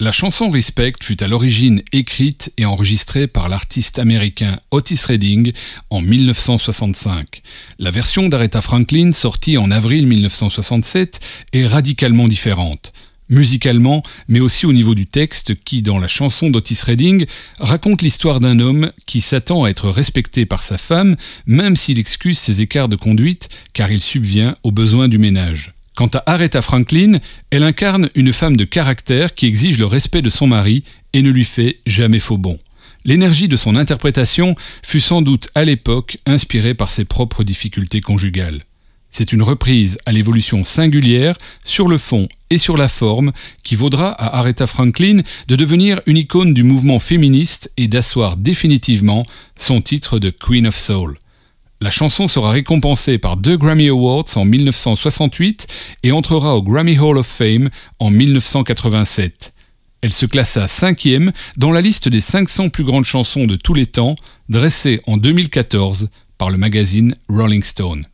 La chanson Respect fut à l'origine écrite et enregistrée par l'artiste américain Otis Redding en 1965. La version d'Aretha Franklin sortie en avril 1967 est radicalement différente musicalement, mais aussi au niveau du texte qui, dans la chanson d'Otis Redding, raconte l'histoire d'un homme qui s'attend à être respecté par sa femme, même s'il excuse ses écarts de conduite, car il subvient aux besoins du ménage. Quant à Aretha Franklin, elle incarne une femme de caractère qui exige le respect de son mari et ne lui fait jamais faux bon. L'énergie de son interprétation fut sans doute à l'époque inspirée par ses propres difficultés conjugales. C'est une reprise à l'évolution singulière sur le fond et sur la forme qui vaudra à Aretha Franklin de devenir une icône du mouvement féministe et d'asseoir définitivement son titre de Queen of Soul. La chanson sera récompensée par deux Grammy Awards en 1968 et entrera au Grammy Hall of Fame en 1987. Elle se classa cinquième dans la liste des 500 plus grandes chansons de tous les temps, dressée en 2014 par le magazine Rolling Stone.